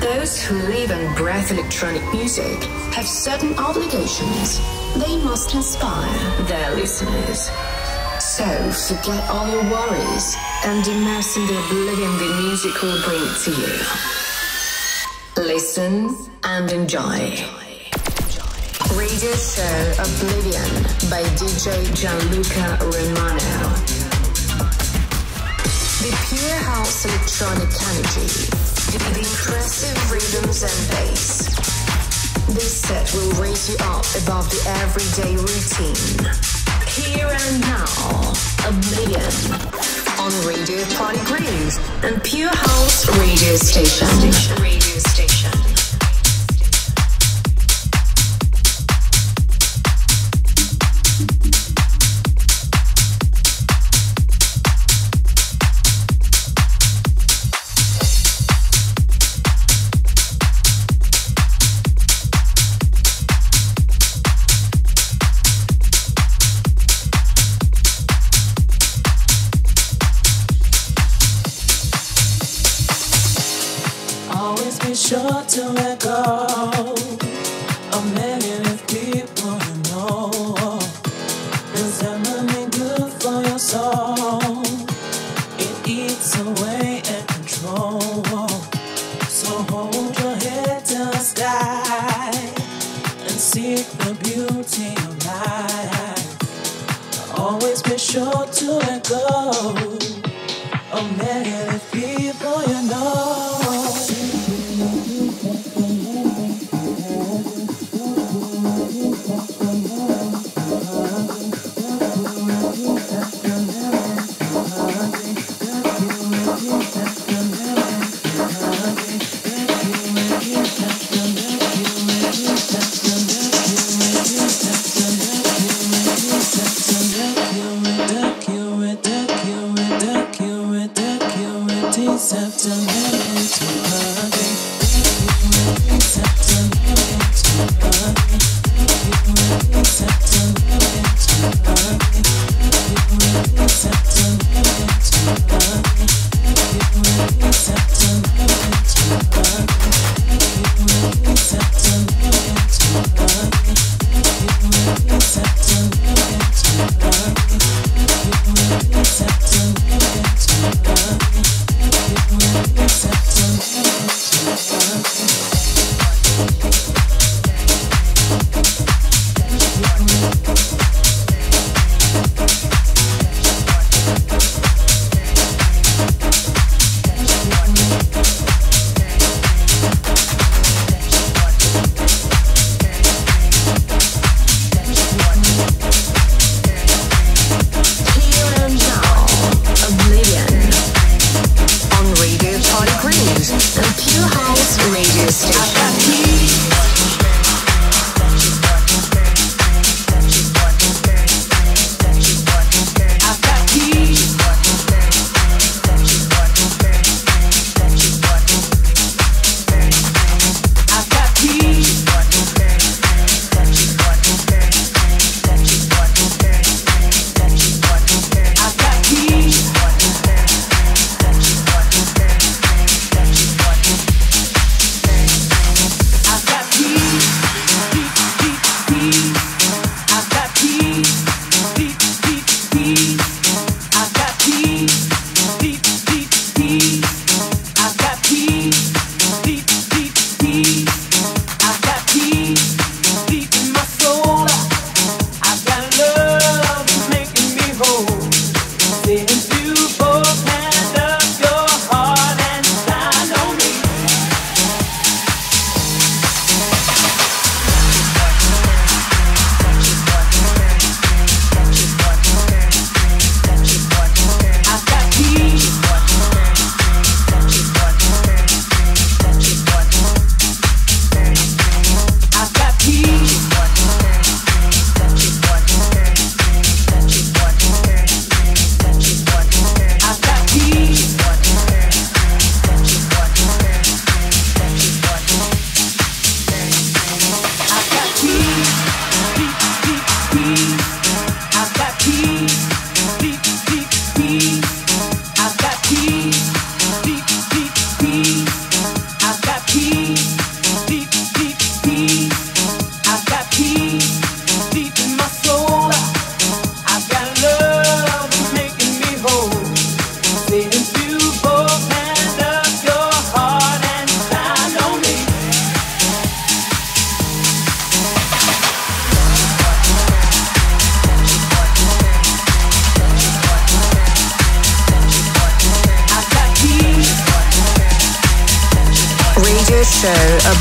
Those who live and breathe electronic music have certain obligations. They must inspire their listeners. So forget all your worries and immerse in the oblivion the music will bring to you. Listen and enjoy. Radio show Oblivion by DJ Gianluca Romano. The pure house electronic energy, the impressive rhythms and bass. This set will raise you up above the everyday routine. Here and now, Oblivion on Radio Party Groove and Pure House Radio Station. Radio Station.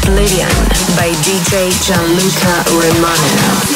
Oblivion by DJ Gianluca Romano.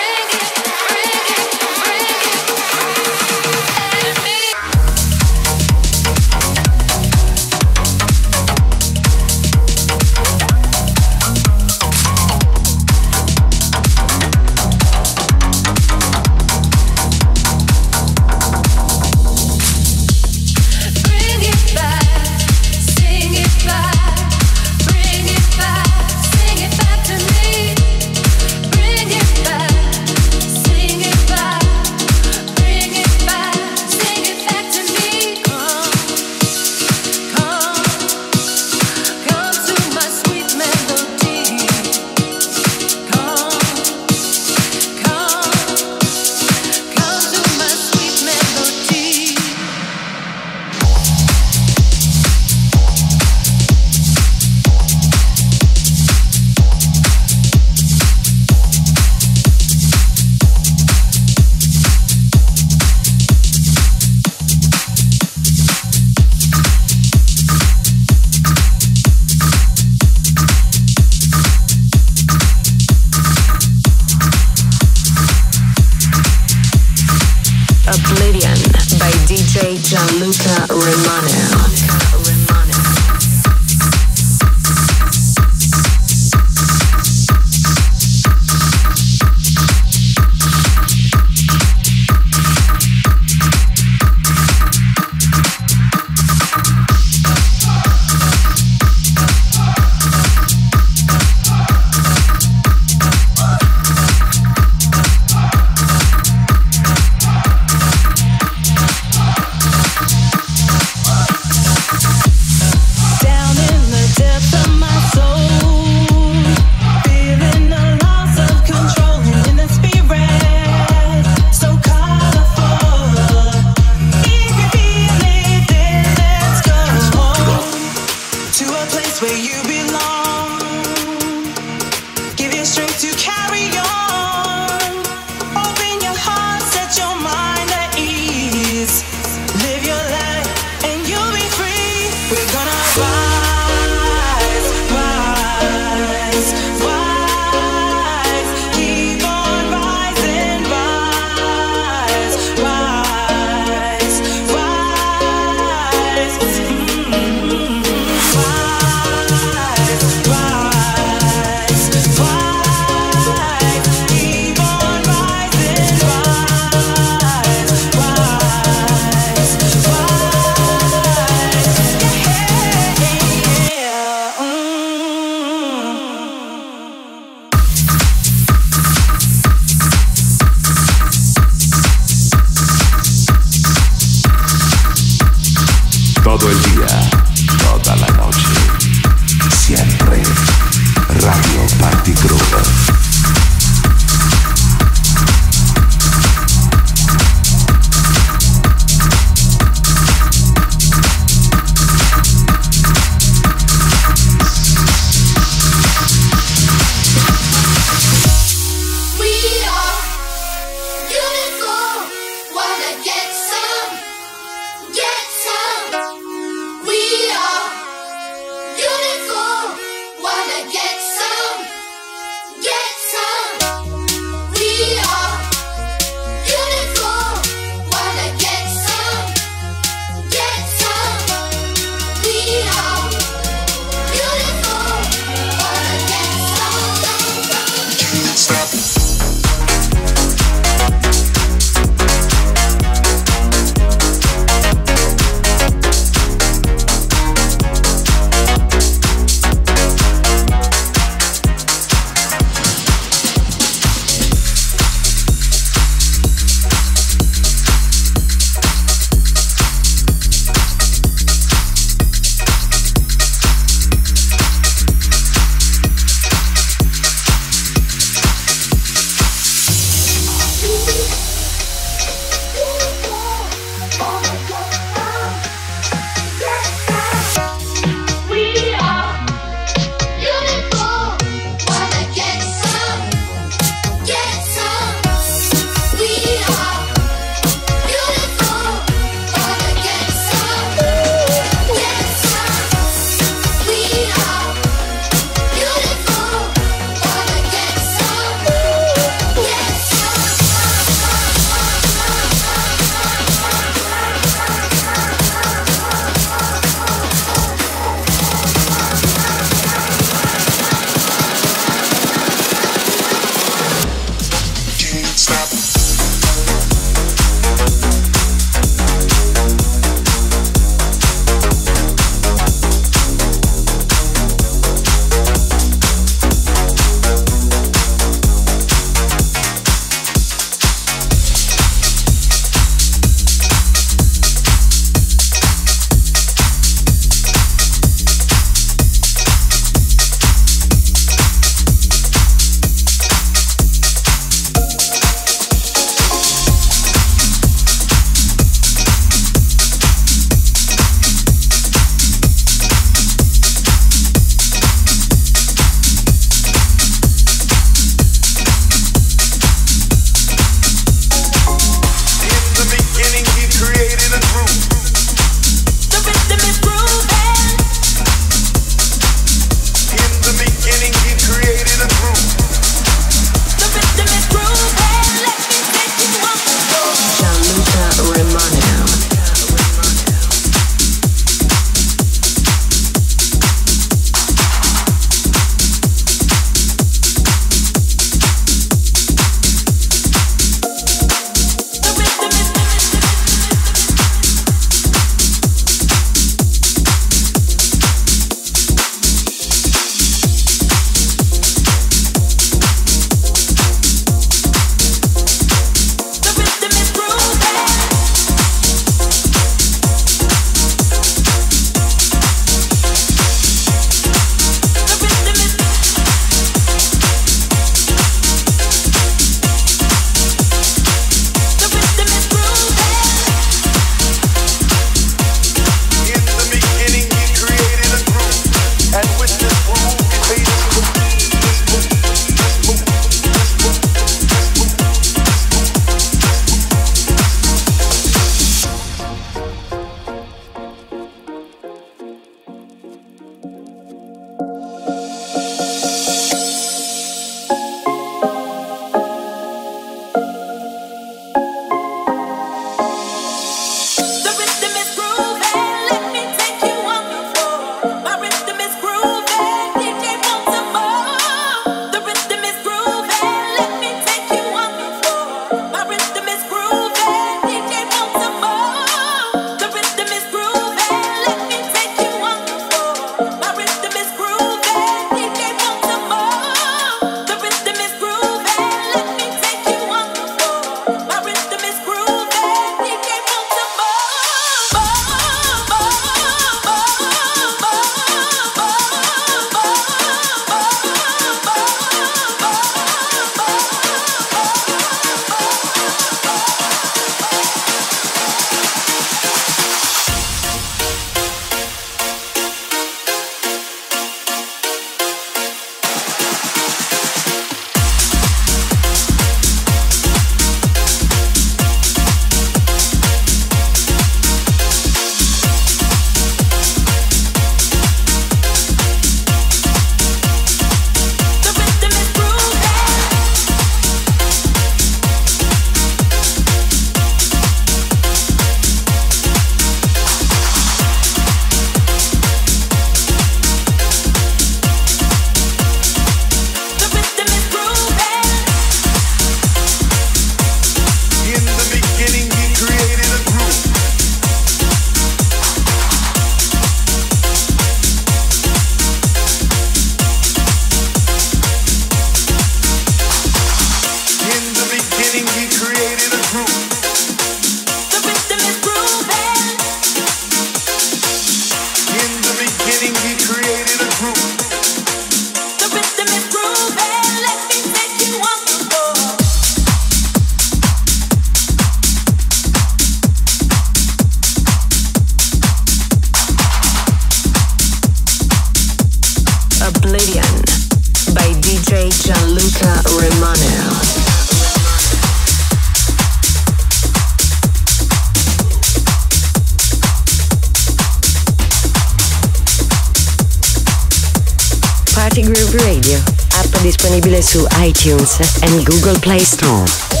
Su iTunes and Google Play Store.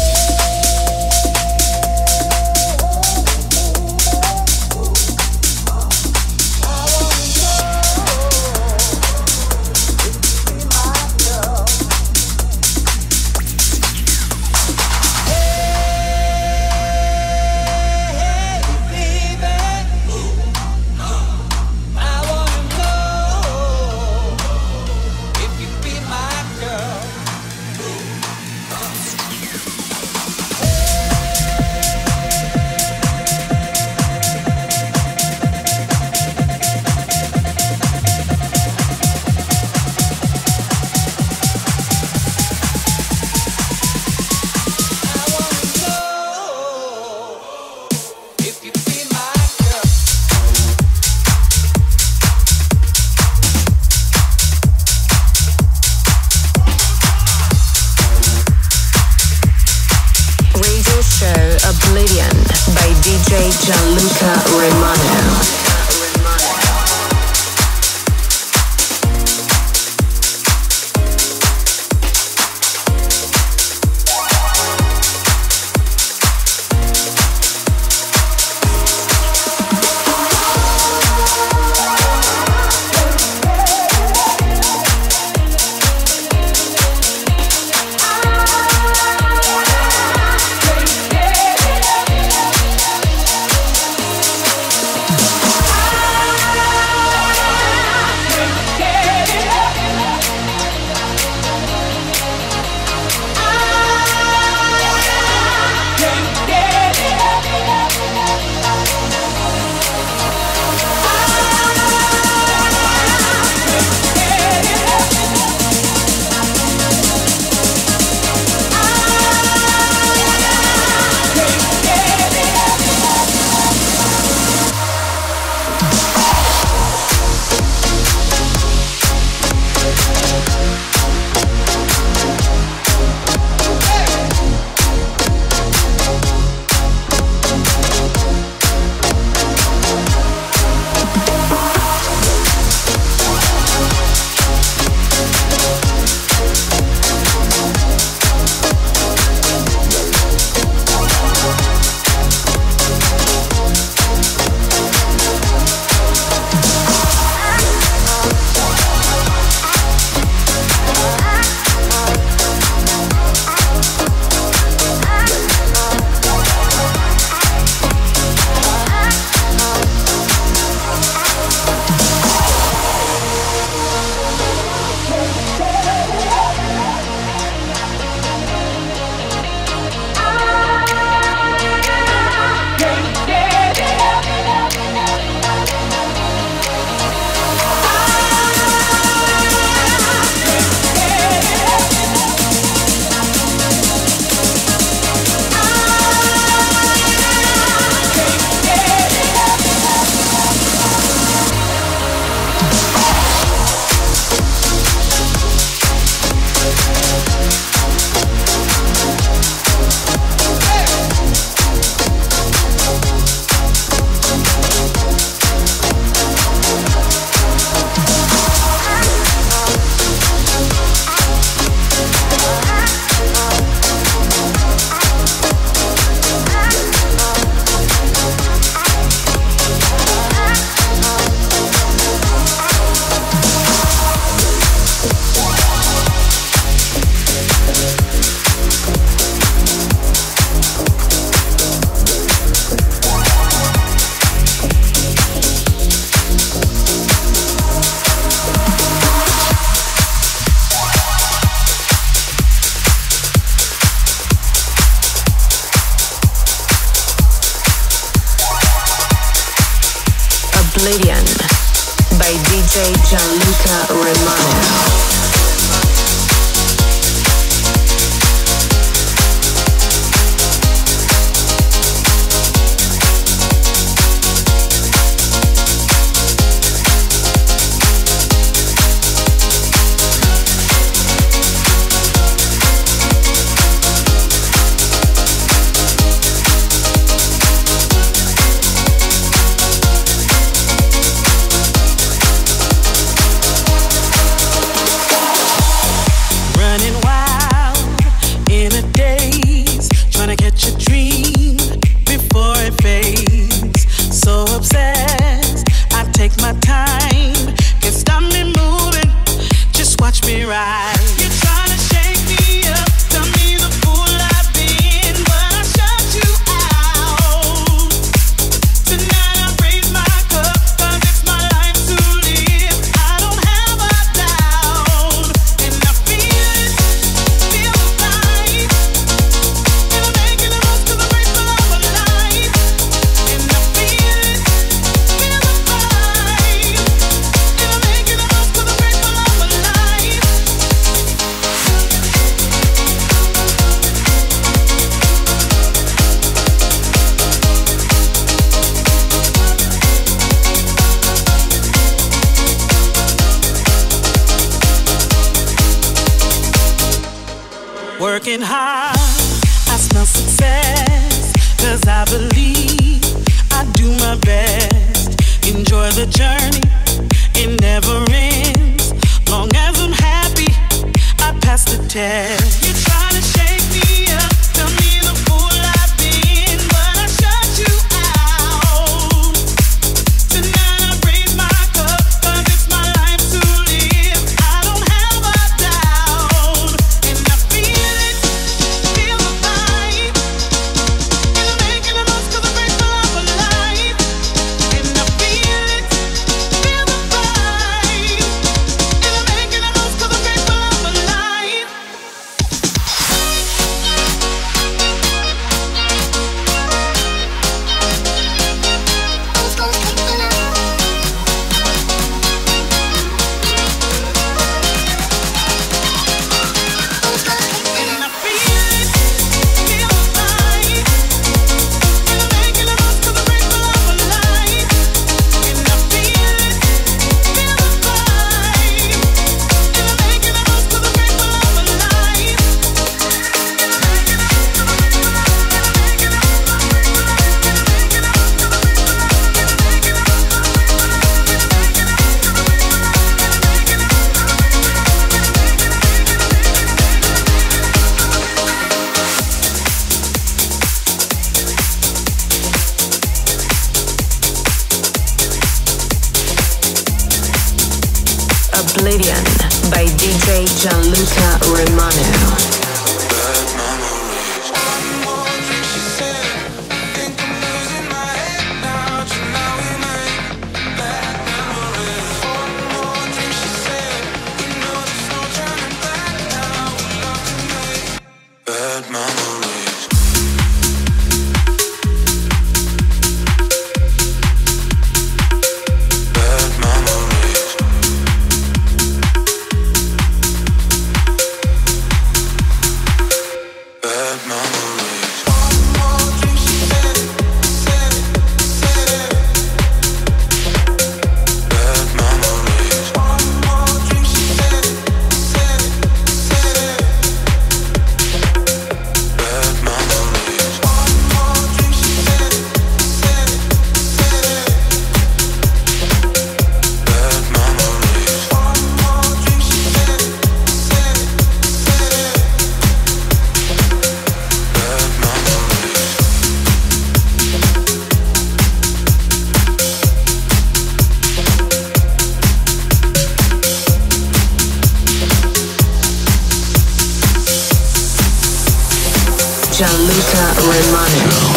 Gianluca Romano. Bad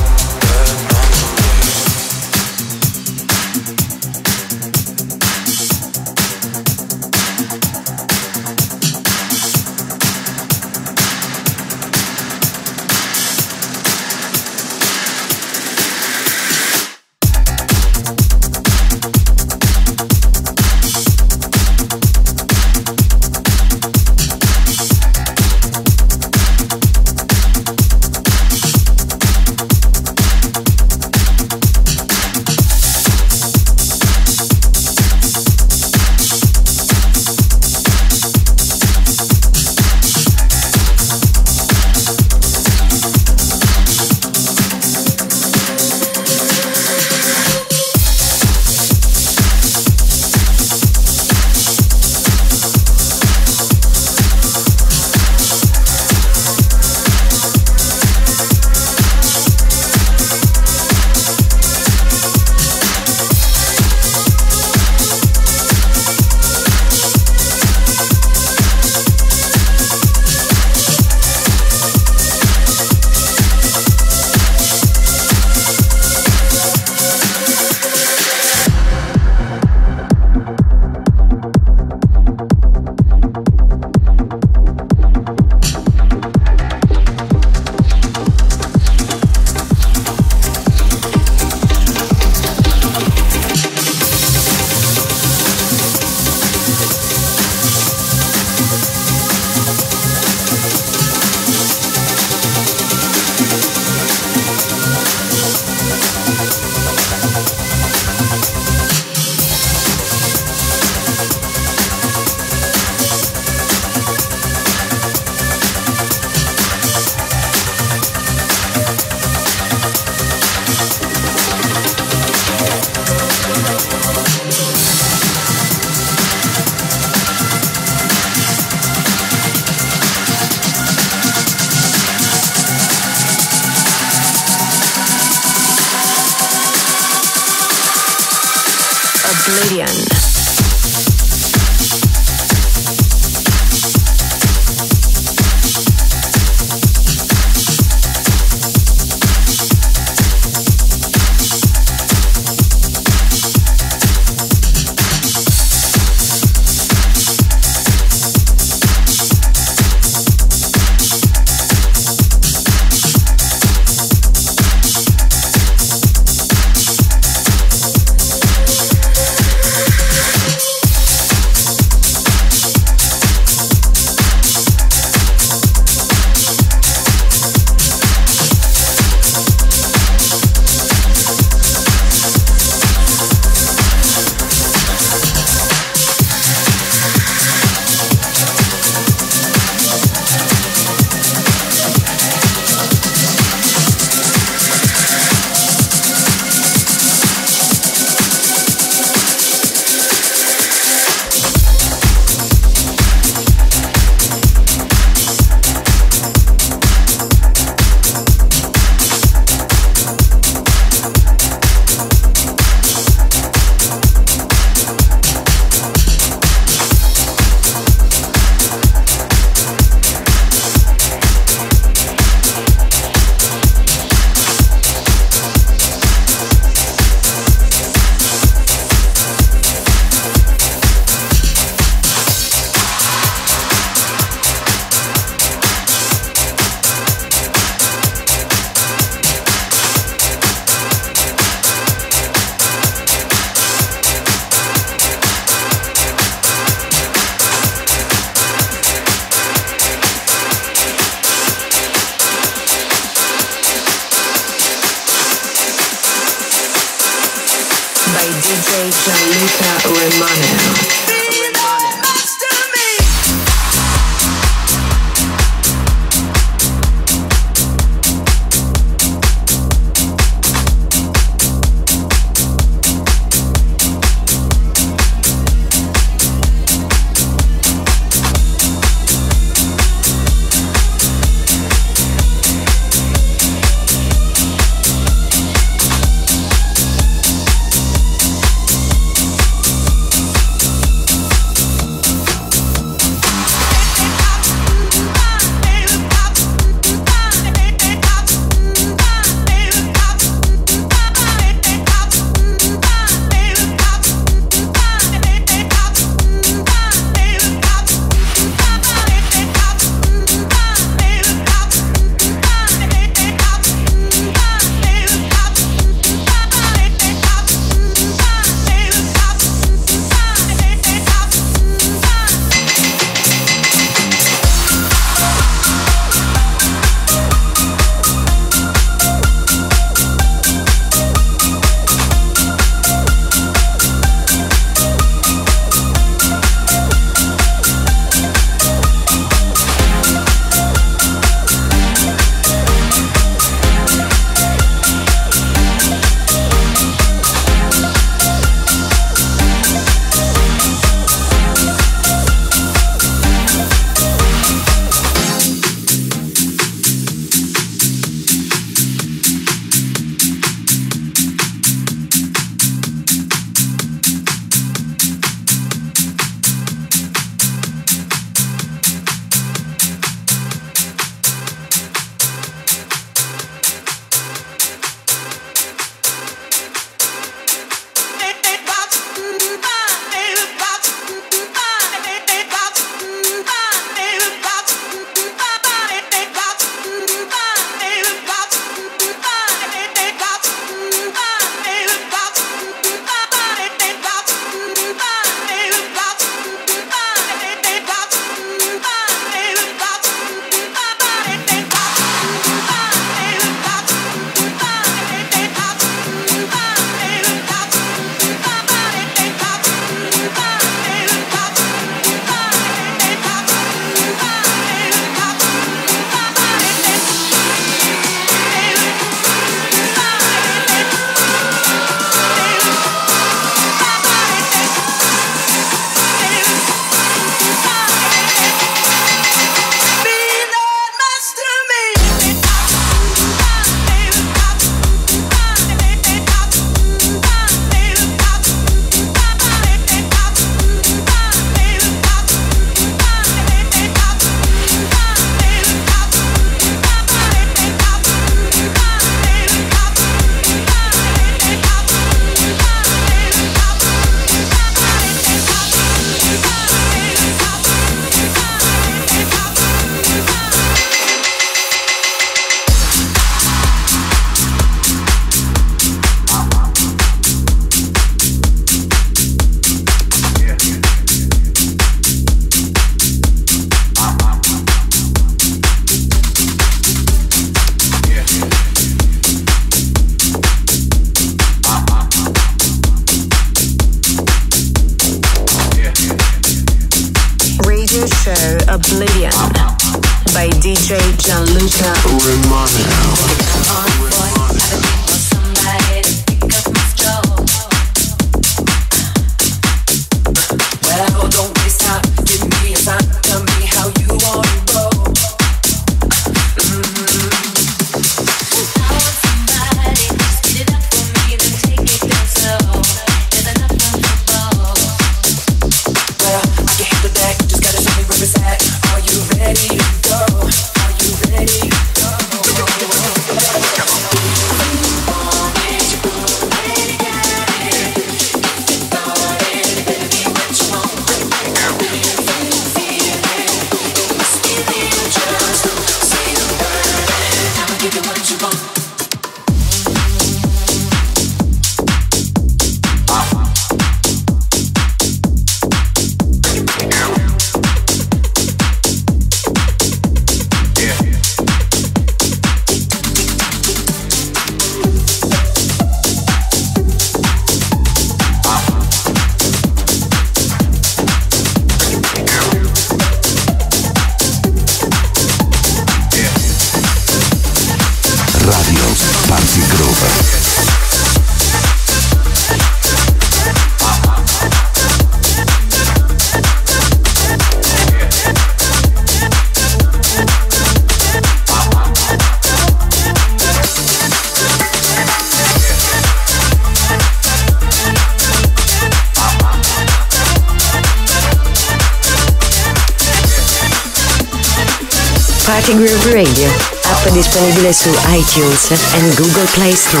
disponibile iTunes and Google Play Store.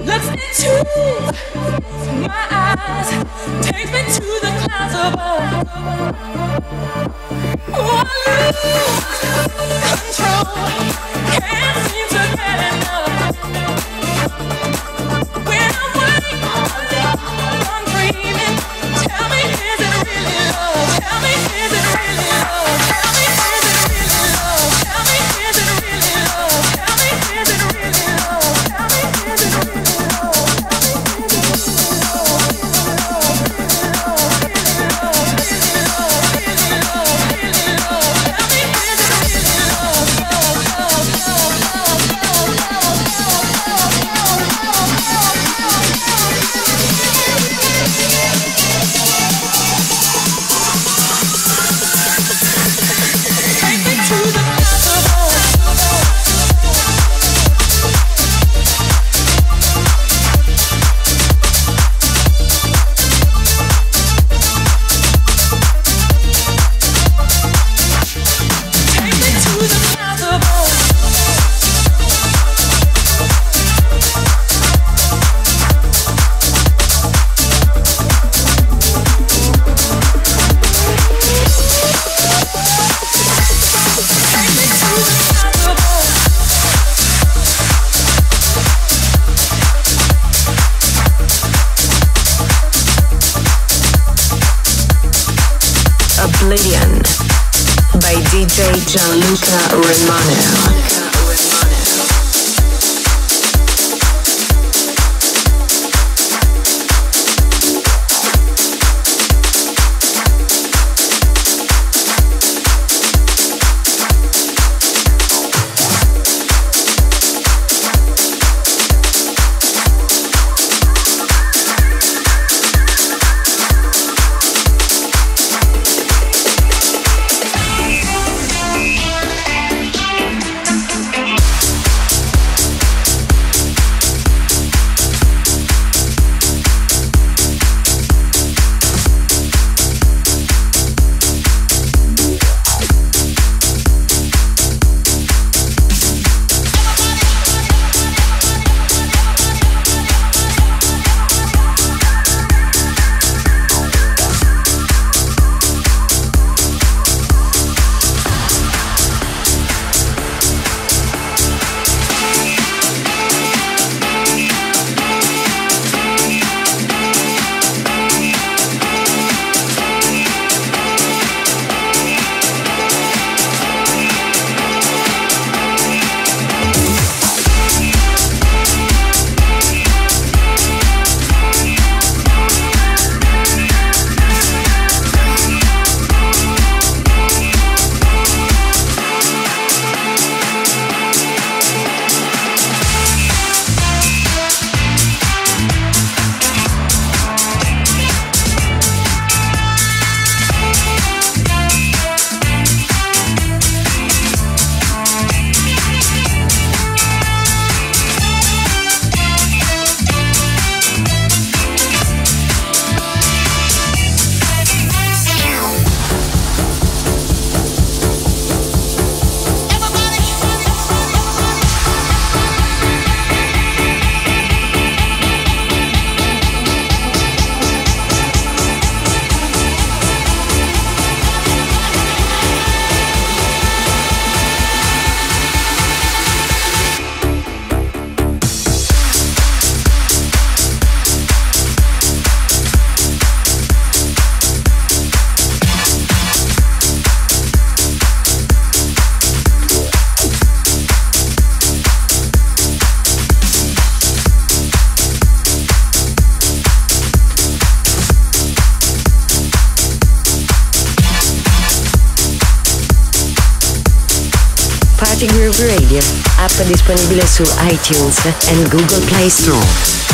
looks into my eyes, takes me to the clouds above. Oh, I lose control, can't seem to get enough. App disponibile su iTunes e Google Play Store.